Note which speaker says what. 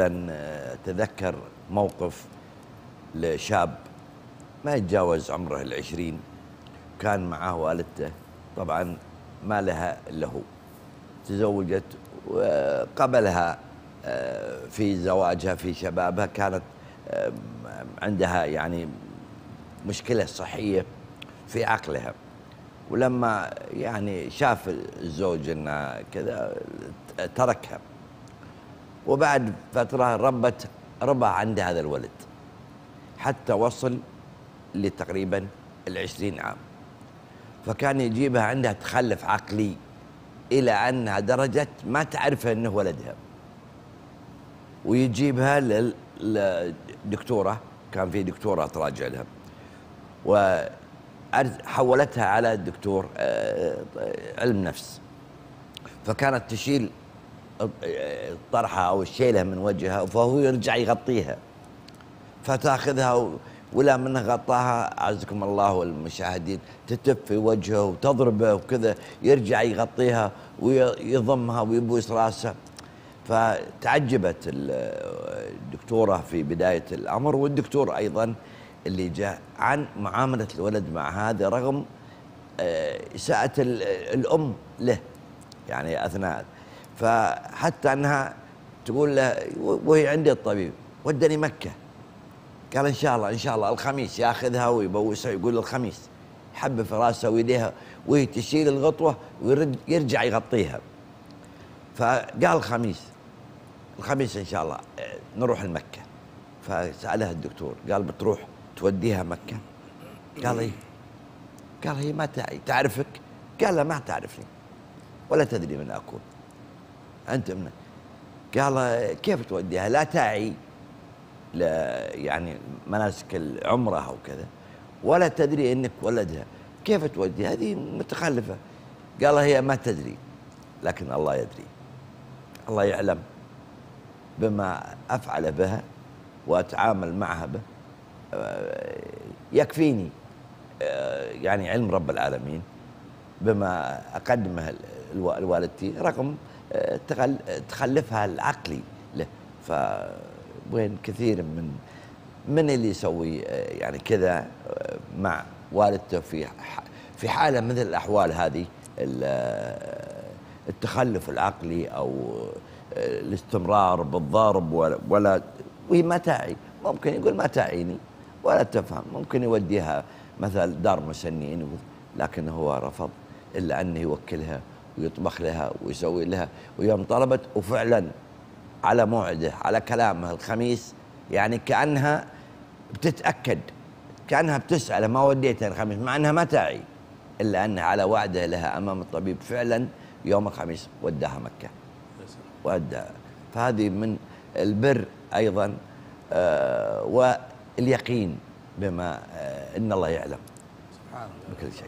Speaker 1: لأن تذكر موقف لشاب ما يتجاوز عمره العشرين كان معاه والدته طبعا ما لها إلا هو. تزوجت وقبلها آه، في زواجها في شبابها كانت آه، عندها يعني مشكلة صحية في عقلها. ولما يعني شاف الزوج انه كذا تركها. وبعد فترة ربت ربى عند هذا الولد حتى وصل لتقريبا العشرين عام. فكان يجيبها عندها تخلف عقلي إلى أنها درجة ما تعرف أنه ولدها. ويجيبها للدكتورة كان في دكتورة تراجع لها. وحولتها على الدكتور آه، علم نفس. فكانت تشيل الطرحه أو الشيله من وجهها فهو يرجع يغطيها. فتأخذها ولا منها غطاها أعزكم الله والمشاهدين تتف في وجهه وتضربه وكذا يرجع يغطيها ويضمها ويبوس رأسه. فتعجبت الدكتورة في بداية الأمر والدكتور أيضا اللي جاء عن معاملة الولد مع هذا رغم آه، إساءة الأم له. يعني أثناء فحتى أنها تقول له وهي عندي الطبيب ودني مكة. قال إن شاء الله إن شاء الله الخميس ياخذها ويبوسها يقول الخميس يحب في راسها ويديها وهي تشيل الغطوة ويرجع يغطيها. فقال الخميس الخميس إن شاء الله نروح لمكة. فسألها الدكتور قال بتروح توديها مكة؟ قال إيه. قال هي ما تعرفك؟ قال لا ما تعرفني ولا تدري من أكون. أنت من قال كيف توديها؟ لا تعي لا يعني مناسك العمرة أو كذا. ولا تدري إنك ولدها. كيف توديها؟ هذه متخلفة. قال هي ما تدري لكن الله يدري. الله يعلم بما أفعل بها وأتعامل معها به. يكفيني يعني علم رب العالمين بما أقدمه لوالدتي رقم تخلفها العقلي له. فوين كثير من من اللي يسوي يعني كذا مع والدته في في حالة مثل الأحوال هذه التخلف العقلي أو الاستمرار بالضرب ولا وهي ما تعي. ممكن يقول ما تعيني ولا تفهم. ممكن يوديها مثلا دار مسنين لكن هو رفض إلا انه يوكلها. ويطبخ لها ويسوي لها. ويوم طلبت وفعلا على موعده على كلامه الخميس يعني كأنها بتتأكد كأنها بتساله ما وديتها الخميس؟ مع إنها ما تعي إلا أنها على وعده لها أمام الطبيب. فعلا يوم الخميس وداها مكة. وداها فهذه من البر أيضا آه واليقين بما آه إن الله يعلم.
Speaker 2: سبحان الله.
Speaker 1: بكل شيء.